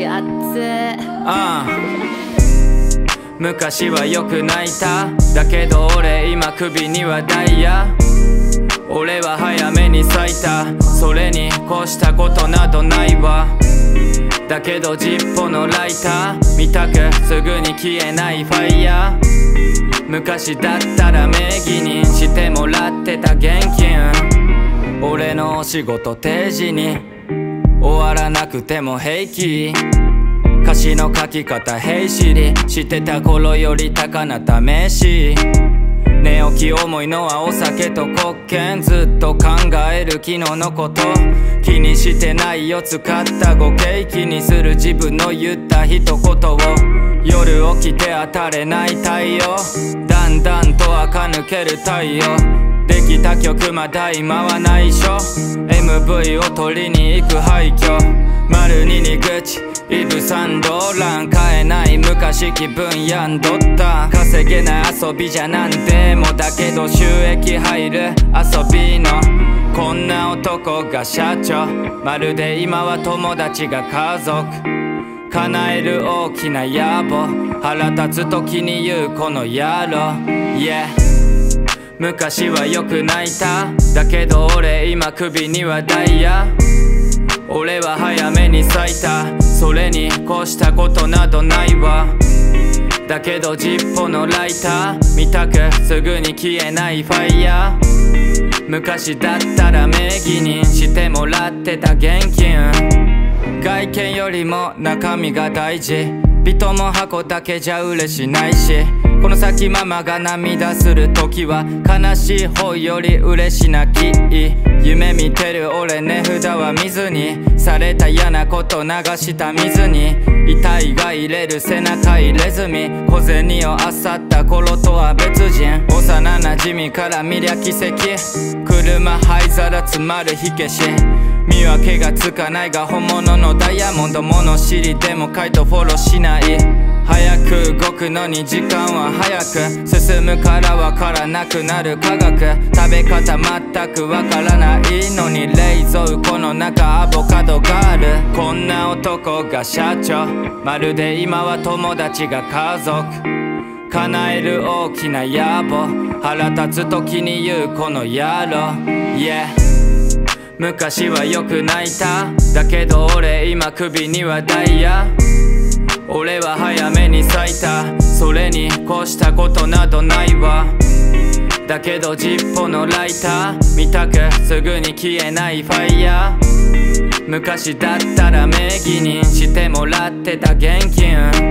し熱ああ。昔はよく泣いた。だけど俺今首にはダイヤ俺は早めに咲いた。それに越したことなどないわ。だけどジッポのライター。見たくすぐに消えないファイヤー。昔だったら名義にしてもらってた現金。俺のお仕事定時に。終わらなくても平気。歌詞の書き方平シリしてた頃より高な試し寝起き重いのはお酒と黒剣ずっと考える昨日のこと。気にしてないよ使った語形気にする自分の言った一言を。夜起きて当たれない太陽。だんだんと垢抜ける太陽。できた曲まだ今は内緒 MV を撮りに行く廃墟。丸二に口イブサンドラン買えない昔気分病んどった。稼げない遊びじゃなんでもだけど収益入る遊びの。こんな男が社長。まるで今は友達が家族。叶える大きな野望。腹立つ時に言うこの野郎。Yeah 昔はよく泣いた。だけど俺今首にはダイヤ。俺は早めに咲いた。それに越したことなどないわ。だけどジッポのライター。見たくすぐに消えないファイヤー。昔だったら名義にしてもらってた現金。外見よりも中身が大事。人も箱だけじゃ嬉しないしこの先ママが涙する時は悲しい方より嬉し泣き。夢見てる俺値札は見ずにされた嫌なこと流した水に痛いが入れる背中入れ墨小銭を漁った頃とは別人幼なじみから見りゃ奇跡。車灰皿詰まる火消し。見分けがつかないが本物のダイヤモンド物知りでもカイトフォローしない。早く動くのに時間は早く進むからわからなくなる科学。食べ方全くわからないのに冷蔵庫の中アボカドがある。こんな男が社長。まるで今は友達が家族。叶える大きな野望。腹立つ時に言うこの野郎。Yeah 昔はよく泣いた。だけど俺今首にはダイヤ。俺は早めに咲いた。それに越したことなどないわ。だけどジッポのライター。見たくすぐに消えないファイヤー。昔だったら名義にしてもらってた現金。